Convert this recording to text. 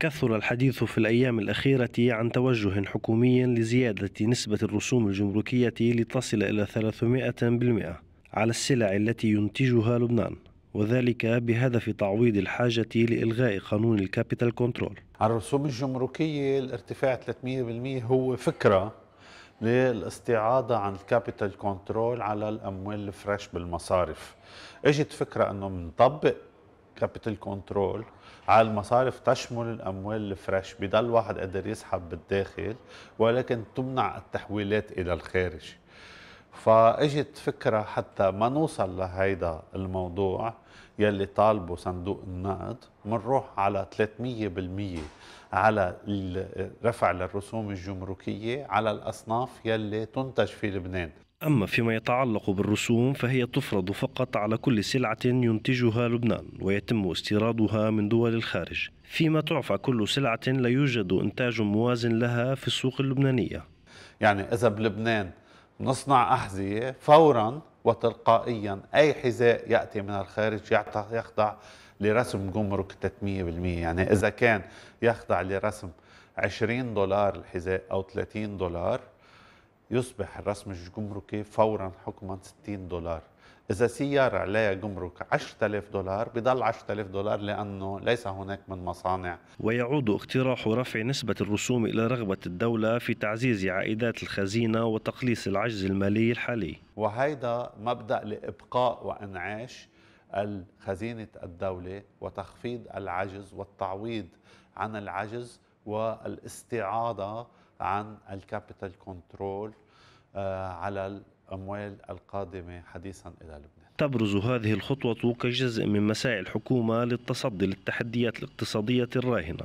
كثر الحديث في الأيام الأخيرة عن توجه حكومي لزيادة نسبة الرسوم الجمركية لتصل إلى 300% على السلع التي ينتجها لبنان وذلك بهدف تعويض الحاجة لإلغاء قانون ال capital control. الرسوم الجمركية الارتفاع 300% هو فكرة للاستعاضة عن ال capital control على الأموال ال fresh بالمصارف. إجت فكرة أنه بنطبق capital control على المصارف تشمل الأموال ال fresh. بضل واحد قادر يسحب بالداخل ولكن تمنع التحويلات إلى الخارج. فاجت فكرة حتى ما نوصل لهيدا الموضوع يلي طالبه صندوق النقد بنروح على 300% على رفع للرسوم الجمركية على الأصناف يلي تنتج في لبنان. أما فيما يتعلق بالرسوم فهي تفرض فقط على كل سلعة ينتجها لبنان ويتم استيرادها من دول الخارج. فيما تعفى كل سلعة لا يوجد إنتاج موازن لها في السوق اللبنانية. يعني إذا بلبنان نصنع أحذية فورا وتلقائيا. أي حذاء يأتي من الخارج يخضع لرسم جمرك 300% يعني إذا كان يخضع لرسم 20 دولار الحذاء أو 30 دولار يصبح الرسم الجمركي فورا حكما 60 دولار. إذا سيارة عليها جمرك 10000 دولار بضل 10000 دولار لأنه ليس هناك من مصانع. ويعود اقتراح رفع نسبة الرسوم إلى رغبة الدولة في تعزيز عائدات الخزينة وتقليص العجز المالي الحالي. وهيدا مبدأ لإبقاء وإنعاش خزينة الدولة وتخفيض العجز والتعويض عن العجز والاستعاضة عن ال capital control آه، على الأموال القادمة حديثا إلى لبنان. تبرز هذه الخطوة كجزء من مساعي الحكومة للتصدي للتحديات الاقتصادية الراهنة.